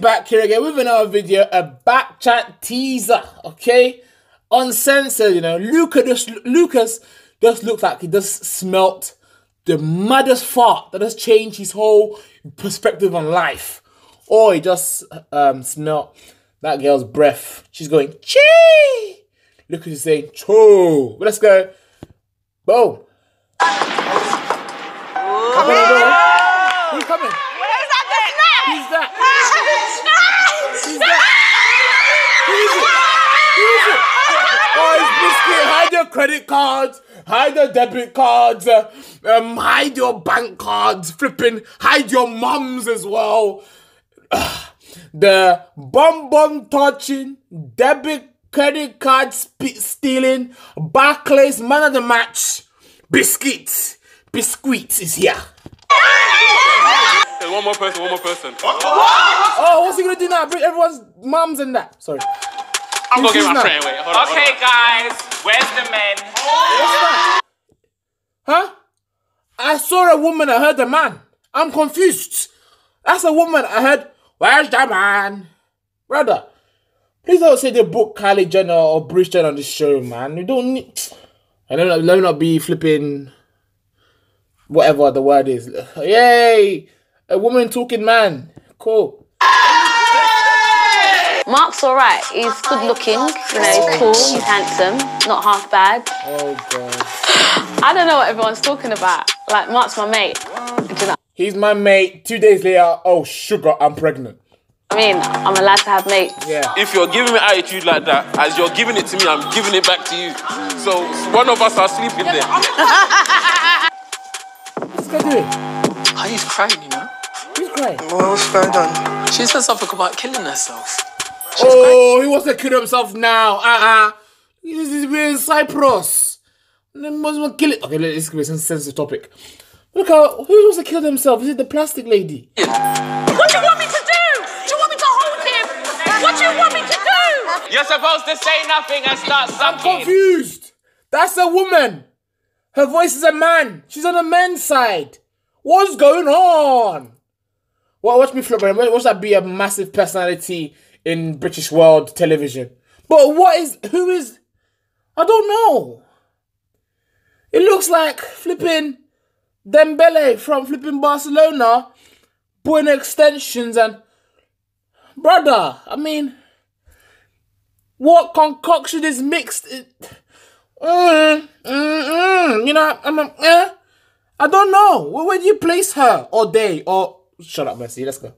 Back here again with another video, a back chat teaser, okay? Uncensored, you know. Lucas just Lucas just looked like he just smelt the maddest fart that has changed his whole perspective on life. Or he just um smelt that girl's breath. She's going, chee! Lucas is saying, choo. But let's go. Boom. Who's coming? Where's that the snack? Who's that? Snacks! Who's that? Who is it? Who is it? Oh, it's Biscuit. Hide your credit cards. Hide your debit cards. uh, Um, hide your bank cards. Flipping. Hide your mums as well. The bum bum touching, debit credit card sp- stealing, Barclays man of the match, Biscuits. Biscuits is here. There's one more person, one more person. Oh, what's he gonna do now? Bring everyone's mums and that. Sorry. I'm gonna get my friend. Wait, hold on. hold Okay, on. guys, where's the men? Huh? I saw a woman, I heard a man. I'm confused. That's a woman, I heard, where's the man? Brother, please don't say they book Kylie Jenner or Bruce Jenner on this show, man. You don't need. Know, let me not be flipping whatever the word is. Yay! A woman talking man. Cool. Mark's alright. He's good looking, you know, he's cool, he's handsome, not half bad. Oh, God. I don't know what everyone's talking about. Like, Mark's my mate. Do you know? He's my mate. Two days later, oh, sugar, I'm pregnant. I mean, I'm allowed to have mates. Yeah. If you're giving me attitude like that, as you're giving it to me, I'm giving it back to you. So one of us are sleeping there. What's guy doing? Oh, he's crying, you know. Who's crying? What's going on? She said something about killing herself. Oh, he wants to kill himself now. Uh uh This is we're in Cyprus. They must want to kill it. Okay, let's give a sensitive topic. Look how who wants to kill themselves? Is it the plastic lady? What do you want me to do? Do you want me to hold him? What do you want me to do? You're supposed to say nothing and start something. I'm confused. That's a woman. Her voice is a man. She's on the men's side. What's going on? Well, watch me flip. around. Watch that be a massive personality in British world television. But what is who is? I don't know. It looks like flipping Dembele from flipping Barcelona, putting extensions and brother. I mean, what concoction is mixed? Mm, mm, mm, you know, I'm, I'm, eh? I don't know. Where, do you place her or they or? Shut up, Messi. Let's go.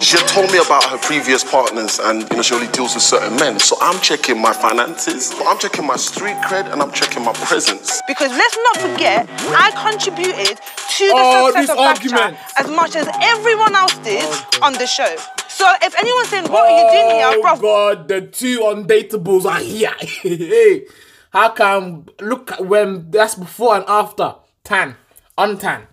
She had told me about her previous partners and you know she only deals with certain men. So I'm checking my finances, I'm checking my street cred, and I'm checking my presence. Because let's not forget, I contributed to the Oh, success this of Backchat argument. as much as everyone else did on the show. So if anyone's saying, what are you doing here, bro? Oh bruv? God, the two undateables are here. hey, how come? Look at when that's before and after tan, untan.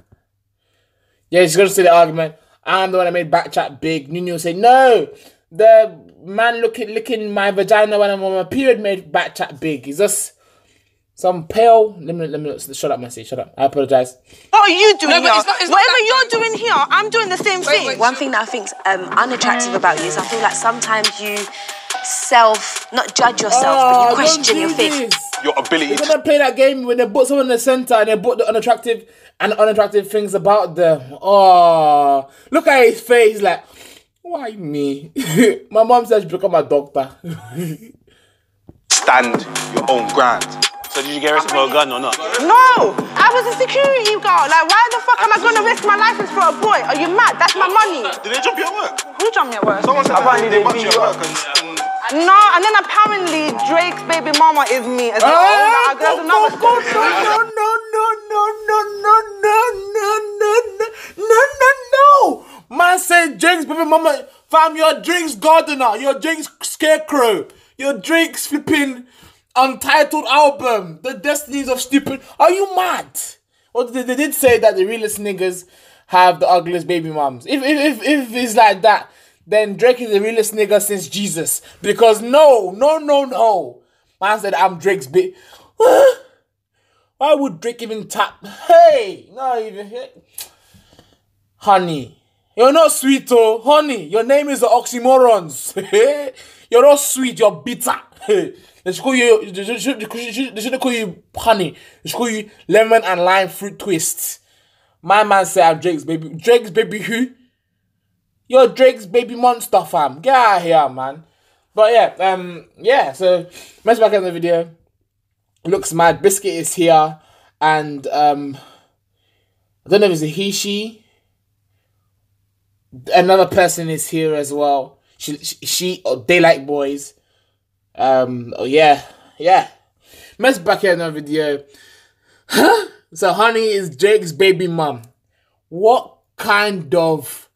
Yeah, she's gonna say the argument. I'm the one that made back chat big. Nuno say no. The man looking licking my vagina when I'm on my period made back chat big. Is just some pale. Let me let me shut up, Messi. Shut up. I apologize. What are you doing No, but here? it's not- it's Whatever that you're doing here, I'm doing the same thing. wait. One thing that I think's um, unattractive about you is I feel like sometimes you self, not judge yourself, Oh, but you question your faith. This. Your ability They're to gonna play that game when they put someone in the center and they put the unattractive and unattractive things about them. Oh, look at his face, like, why me? My mom says she become a doctor. stand your own ground. So did you get arrested for a gun or not? No, I was a security guard. Like, why the fuck am I gonna risk my license for a boy? Are you mad? That's my money. Did they jump you at work? Who jumped me at work? Someone said Apparently they they bumped beat you you at work and, and No, and then apparently Drake's baby mama is me as well. Ah, Like, there's go, another go, go, story. no, no, no, no, no, no, no, no, no, no, no, no, no. Man said Drake's, baby mama. Fam, you're Drake's gardener. You're Drake's scarecrow. You're Drake's flipping untitled album. The destinies of stupid. Are you mad? Well, they, they did say that the realest niggas have the ugliest baby moms. If if if, if it's like that, then Drake is the realest nigga since Jesus. Because no, no, no, no. Man said I'm Drake's bit. Why would Drake even tap? Hey, not even hit. Honey, You're not sweet, oh, honey. Your name is the oxymorons. you're not sweet. You're bitter. they should call you. They should, they should, they should call you honey. They should call you lemon and lime fruit twist. My man said I'm Drake's baby. Drake's baby who? You're Drake's baby monster, fam. Get out here, man. But yeah, um, yeah. So let's back in the video. Looks mad. Biscuit is here, and um, I don't know if it's a he she. Another person is here as well. She, she, she or Daylight Boys. Um, oh yeah, yeah. Let's back in the video. so Honey is Drake's baby mom. What kind of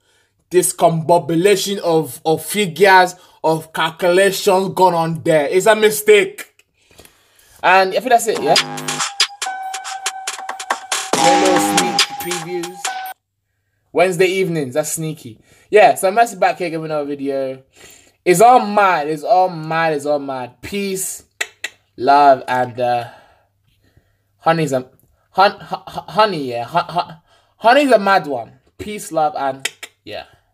discombobulation of of figures of calculations gone on there? It's a mistake. And I think that's it, yeah. Little sneak previews. Wednesday evenings, that's sneaky. Yeah, so I'm actually back here giving another video. It's all mad, it's all mad, it's all mad. Peace, love, and uh honey's a hun, honey, yeah. Hun, hun, honey's a mad one. Peace, love, and yeah.